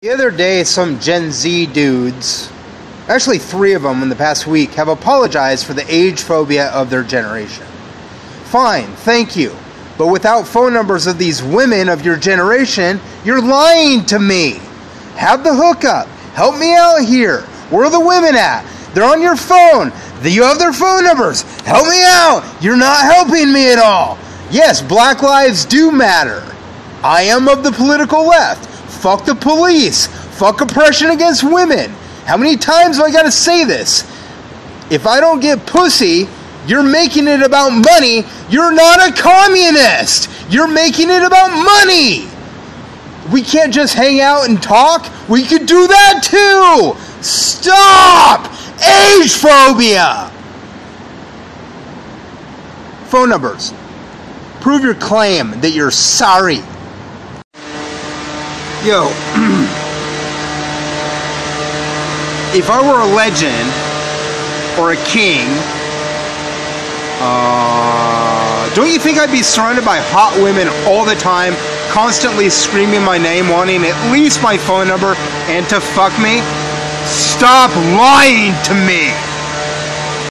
The other day, some Gen Z dudes, actually three of them in the past week, have apologized for the age phobia of their generation. Fine, thank you. But without phone numbers of these women of your generation, you're lying to me. Have the hookup. Help me out here. Where are the women at? They're on your phone. You have their phone numbers. Help me out. You're not helping me at all. Yes, black lives do matter. I am of the political left. Fuck the police. Fuck oppression against women. How many times do I gotta say this? If I don't get pussy, you're making it about money. You're not a communist. You're making it about money. We can't just hang out and talk. We could do that too. Stop! Age phobia! Phone numbers. Prove your claim that you're sorry Yo, if I were a legend or a king, uh, don't you think I'd be surrounded by hot women all the time, constantly screaming my name, wanting at least my phone number and to fuck me? Stop lying to me!